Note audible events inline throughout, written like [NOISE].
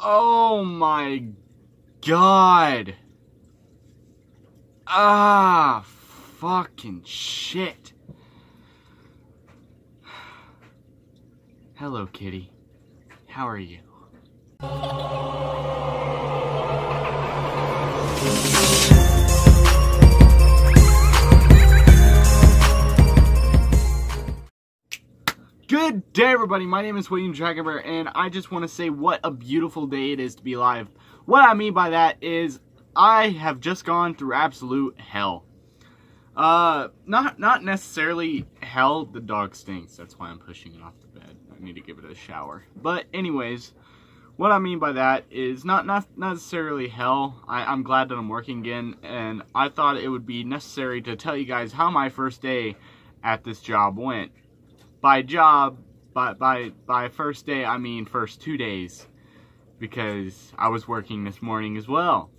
Oh my god. Ah, fucking shit. Hello, kitty. How are you? Good day, everybody. My name is William Dragonbear, and I just want to say what a beautiful day it is to be alive. What I mean by that is I have just gone through absolute hell. Uh, not not necessarily hell. The dog stinks. That's why I'm pushing it off the bed. I need to give it a shower. But anyways, what I mean by that is not not necessarily hell. I, I'm glad that I'm working again, and I thought it would be necessary to tell you guys how my first day at this job went by job, by by by first day, I mean first two days, because I was working this morning as well.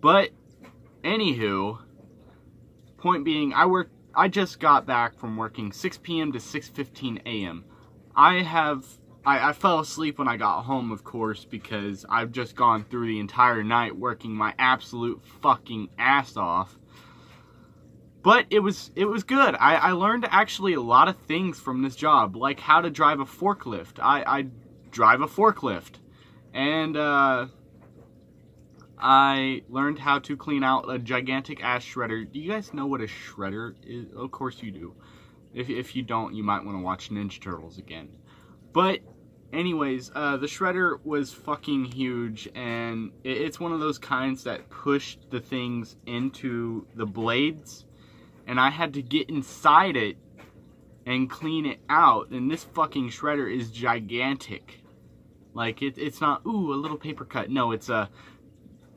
But anywho, point being, I work. I just got back from working 6 p.m. to 6:15 a.m. I have. I, I fell asleep when I got home, of course, because I've just gone through the entire night working my absolute fucking ass off but it was it was good. I, I learned actually a lot of things from this job, like how to drive a forklift. I, I drive a forklift, and uh, I learned how to clean out a gigantic ass shredder. Do you guys know what a shredder is? Of course you do. If if you don't, you might want to watch Ninja Turtles again. But anyways, uh, the shredder was fucking huge, and it's one of those kinds that pushed the things into the blades and I had to get inside it and clean it out. And this fucking shredder is gigantic. Like, it, it's not, ooh, a little paper cut. No, it's a,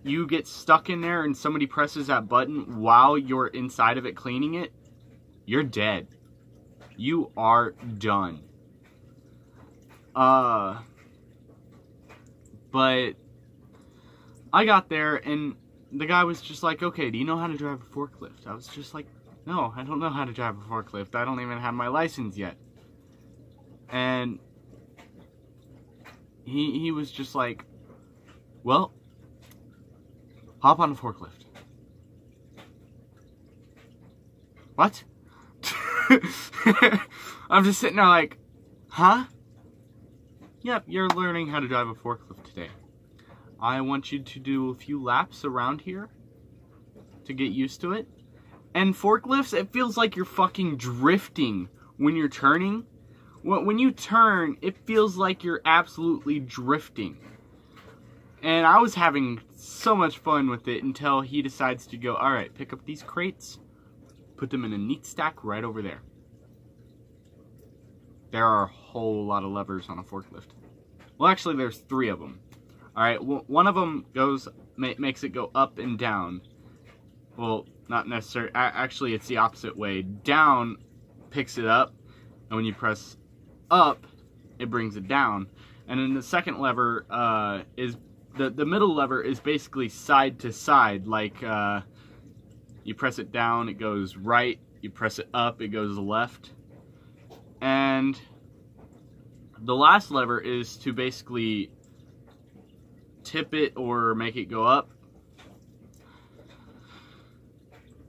you get stuck in there and somebody presses that button while you're inside of it cleaning it, you're dead. You are done. Uh, but I got there and the guy was just like, okay, do you know how to drive a forklift? I was just like, no, I don't know how to drive a forklift. I don't even have my license yet. And he he was just like, well, hop on a forklift. What? [LAUGHS] I'm just sitting there like, huh? Yep, you're learning how to drive a forklift today. I want you to do a few laps around here to get used to it. And forklifts, it feels like you're fucking drifting when you're turning. When you turn, it feels like you're absolutely drifting. And I was having so much fun with it until he decides to go, alright, pick up these crates, put them in a neat stack right over there. There are a whole lot of levers on a forklift. Well, actually, there's three of them. Alright, one of them goes, makes it go up and down. Well, not necessarily. Actually, it's the opposite way. Down picks it up, and when you press up, it brings it down. And then the second lever uh, is the the middle lever is basically side to side. Like uh, you press it down, it goes right. You press it up, it goes left. And the last lever is to basically tip it or make it go up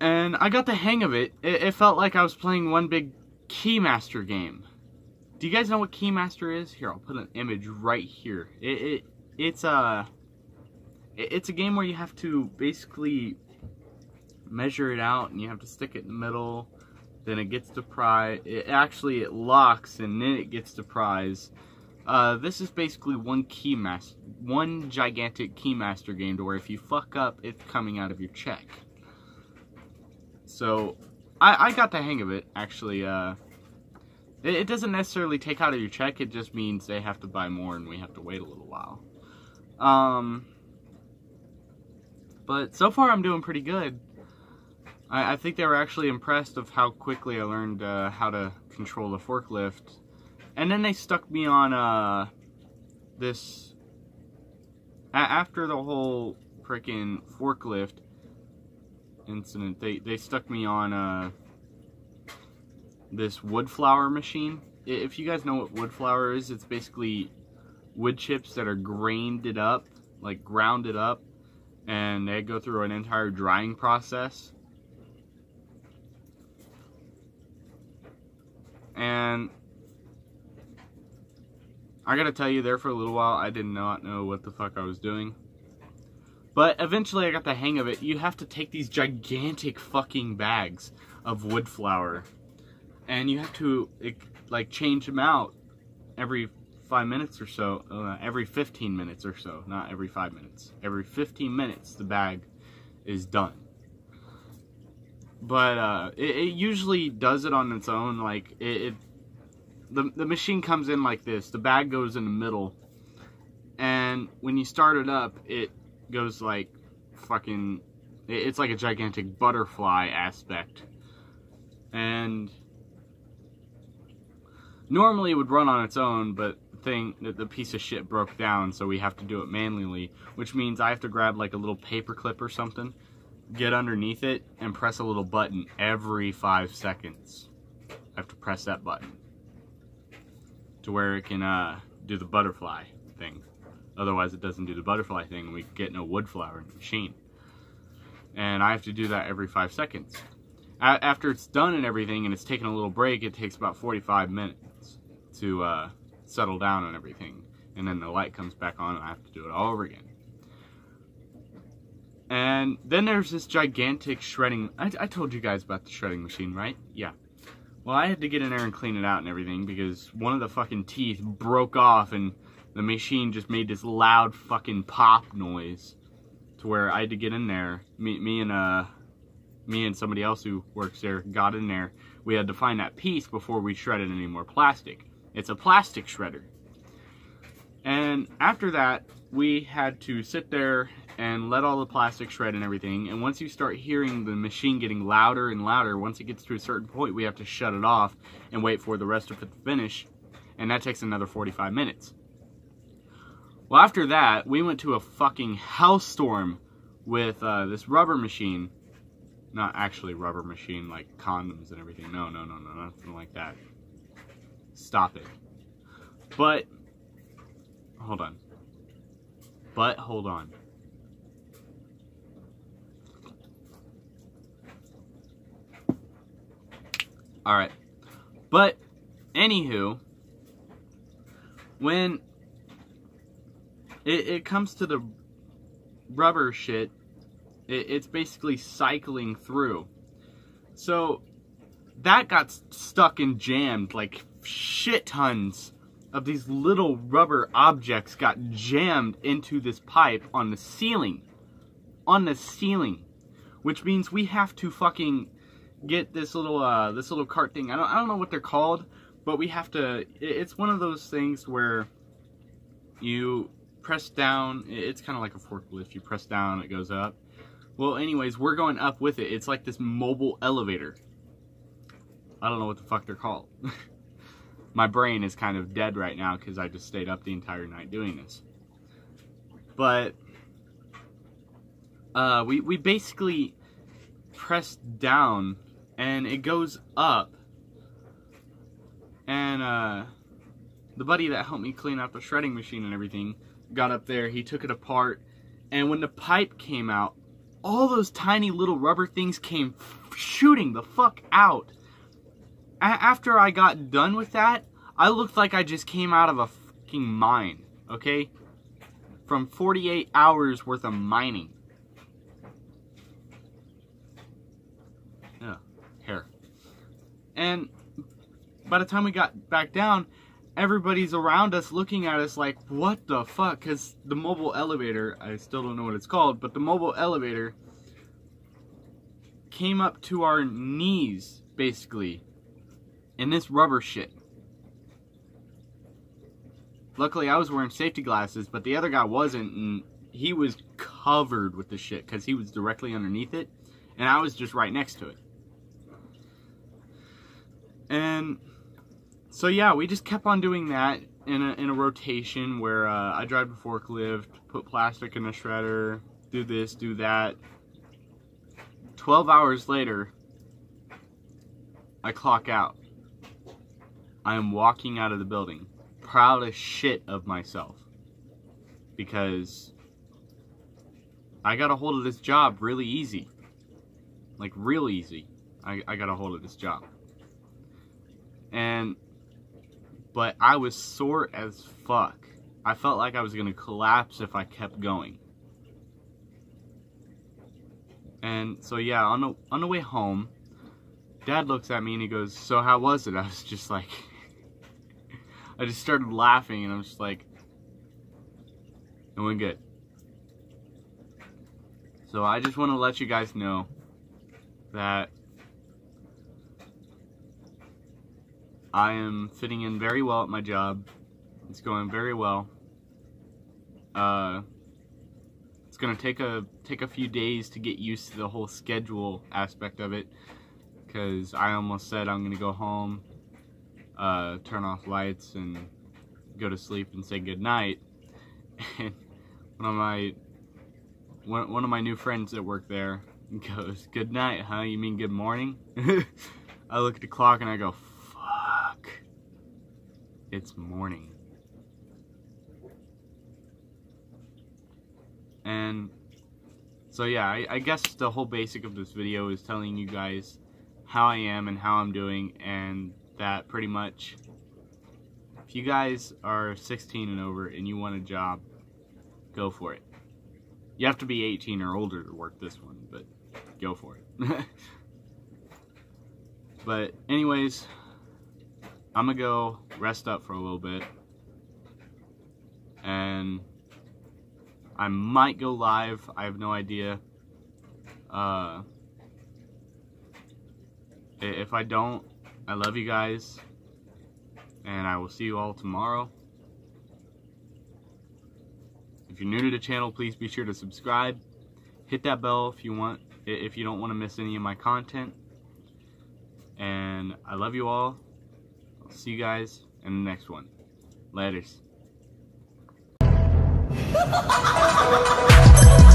and I got the hang of it. it. It felt like I was playing one big Keymaster game. Do you guys know what Keymaster is? Here, I'll put an image right here. It, it it's a it's a game where you have to basically measure it out and you have to stick it in the middle. Then it gets to prize. It actually it locks and then it gets to prize. Uh, this is basically one keymaster, one gigantic keymaster game to where if you fuck up, it's coming out of your check. So, I, I got the hang of it, actually. Uh, it, it doesn't necessarily take out of your check, it just means they have to buy more and we have to wait a little while. Um, but so far I'm doing pretty good. I, I think they were actually impressed of how quickly I learned uh, how to control the forklift. And then they stuck me on uh, this... after the whole freaking forklift, incident, they, they stuck me on uh, this wood flour machine. If you guys know what wood flour is, it's basically wood chips that are grained it up, like ground it up, and they go through an entire drying process. And I gotta tell you, there for a little while, I did not know what the fuck I was doing. But eventually I got the hang of it. You have to take these gigantic fucking bags of wood flour and you have to like change them out every five minutes or so, uh, every 15 minutes or so, not every five minutes. Every 15 minutes, the bag is done. But uh, it, it, usually does it on its own. Like it, it, the the machine comes in like this. The bag goes in the middle, and when you start it up, it goes like fucking. It's like a gigantic butterfly aspect, and normally it would run on its own, but the thing, that the piece of shit broke down, so we have to do it manually, which means I have to grab like a little paper clip or something, get underneath it, and press a little button every five seconds. I have to press that button to where it can uh, do the butterfly thing. Otherwise, it doesn't do the butterfly thing, and we get no wood flour in the machine. And I have to do that every five seconds. A after it's done and everything, and it's taken a little break, it takes about 45 minutes to uh, settle down and everything. And then the light comes back on and I have to do it all over again. And then there's this gigantic shredding. I, I told you guys about the shredding machine, right? Yeah. Well, I had to get in there and clean it out and everything because one of the fucking teeth broke off and the machine just made this loud fucking pop noise to where I had to get in there. Me, me and uh, me and somebody else who works there got in there. We had to find that piece before we shredded any more plastic. It's a plastic shredder. And after that, we had to sit there and let all the plastic shred and everything. And once you start hearing the machine getting louder and louder, once it gets to a certain point, we have to shut it off and wait for the rest of it to finish. And that takes another 45 minutes. Well, after that, we went to a fucking hellstorm with uh, this rubber machine. Not actually rubber machine, like condoms and everything. No, no, no, no, nothing like that. Stop it. But, hold on. But, hold on. Alright. But, anywho, when it, it comes to the rubber shit, it, it's basically cycling through. So, that got stuck and jammed like shit tons of these little rubber objects got jammed into this pipe on the ceiling. On the ceiling. Which means we have to fucking get this little uh this little cart thing. I don't I don't know what they're called, but we have to it's one of those things where you press down, it's kind of like a forklift. You press down, it goes up. Well, anyways, we're going up with it. It's like this mobile elevator. I don't know what the fuck they're called. [LAUGHS] My brain is kind of dead right now because I just stayed up the entire night doing this. But uh, we, we basically press down and it goes up. And uh, the buddy that helped me clean out the shredding machine and everything got up there. He took it apart. And when the pipe came out, all those tiny little rubber things came shooting the fuck out after I got done with that, I looked like I just came out of a fucking mine, okay? From 48 hours worth of mining. Yeah, hair. And by the time we got back down, everybody's around us looking at us like, what the fuck? Because the mobile elevator, I still don't know what it's called, but the mobile elevator came up to our knees, basically in this rubber shit. Luckily, I was wearing safety glasses, but the other guy wasn't, and he was covered with the shit because he was directly underneath it, and I was just right next to it. And so, yeah, we just kept on doing that in a, in a rotation where uh, I drive a forklift, put plastic in a shredder, do this, do that. 12 hours later, I clock out. I am walking out of the building, proud as shit of myself. because I got a hold of this job really easy. Like, real easy. I, I got a hold of this job. And, but I was sore as fuck. I felt like I was going to collapse if I kept going. And so, yeah, on the, on the way home, Dad looks at me and he goes, So, how was it? [LAUGHS] I was just like, [LAUGHS] I just started laughing and I was just like, It went good. So, I just want to let you guys know that I am fitting in very well at my job. It's going very well. Uh, it's gonna take a take a few days to get used to the whole schedule aspect of it, because I almost said I'm gonna go home, uh, turn off lights, and go to sleep and say good night. And one of my one, one of my new friends that work there goes, Good night, huh? You mean good morning? [LAUGHS] I look at the clock and I go. It's morning. And so, yeah, I, I, guess the whole basic of this video is telling you guys how I am and how I'm doing, and that pretty much if you guys are 16 and over and you want a job, go for it. You have to be 18 or older to work this one, but go for it. [LAUGHS] but anyways, I'm gonna go rest up for a little bit. And I might go live. I have no idea. Uh, if I don't, I love you guys. And I will see you all tomorrow. If you're new to the channel, please be sure to subscribe. Hit that bell if you want, if you don't want to miss any of my content. And I love you all. See you guys in the next one. Laters. [LAUGHS]